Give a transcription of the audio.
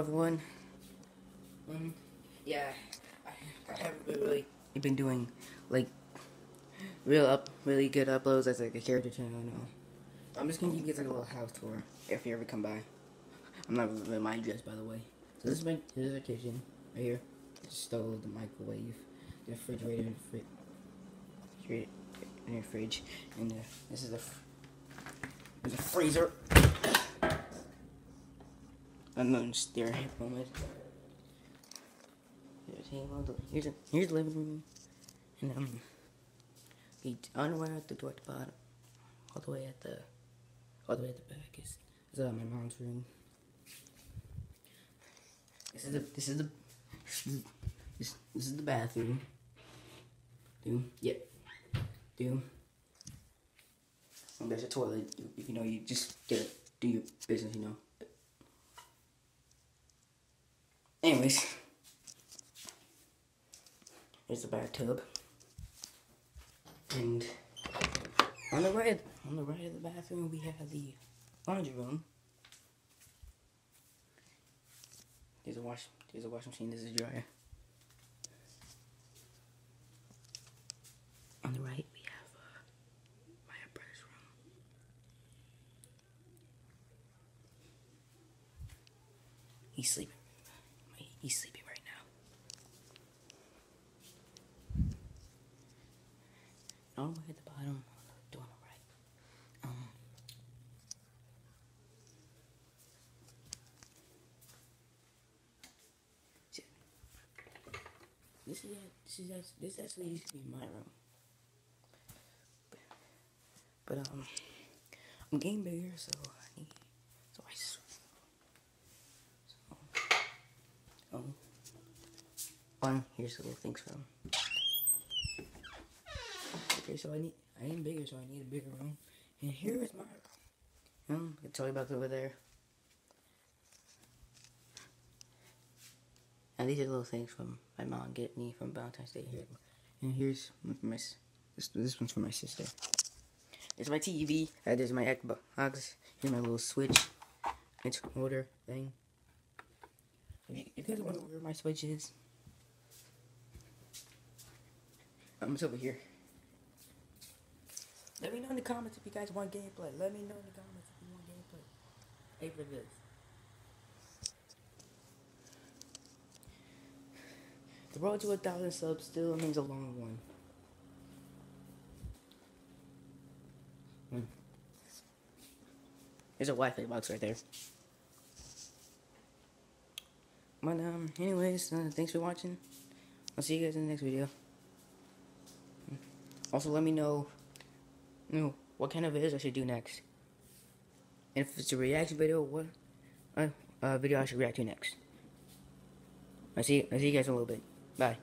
everyone. Um, yeah, I, I haven't been really been doing like real up, really good uploads as like a character channel. No, I'm just gonna give you guys like a little house tour if you ever come by. I'm not really mind dressed by the way. So this is my this is our kitchen right here. The stove, the microwave, the refrigerator, the fridge, and your fridge, and uh, this is the there's a freezer. I'm not staring at the moment. Here's a here's the living room, and um, the underwear at the door at the bottom, all the way at the all the way at the back is is uh, my mom's room. This is the this is the this this is the bathroom. Do yep. Do. And there's a toilet. You, you know, you just get do your business. You know. Anyways, here's the bathtub, and on the right, on the right of the bathroom, we have the laundry room. There's a wash. There's a washing machine. There's a dryer. On the right, we have uh, my brother's room. He's sleeping. He's sleeping right now. All the way at the bottom, door on the right. Um, this is this is this actually used to be my room, but um, I'm getting bigger, so I. Oh. One, here's the little things from. Okay, so I need, I am bigger, so I need a bigger room. And here is my room. Um, tell you about over there. And these are little things from my mom get me from Valentine's Day here. And here's my, this, this one's for my sister. It's my TV. Uh, there's my Xbox. Here's my little switch. It's order thing. If you, guys wonder where my switch is, um, it's over here. Let me know in the comments if you guys want gameplay. Let me know in the comments if you want gameplay. Hey for this. The road to a thousand subs still means a long one. Hmm. There's a Wi-Fi box right there. But, um, anyways, uh, thanks for watching. I'll see you guys in the next video. Also, let me know, you know what kind of videos I should do next. And if it's a reaction video, what uh, uh, video I should react to next. I see, I see you guys in a little bit. Bye.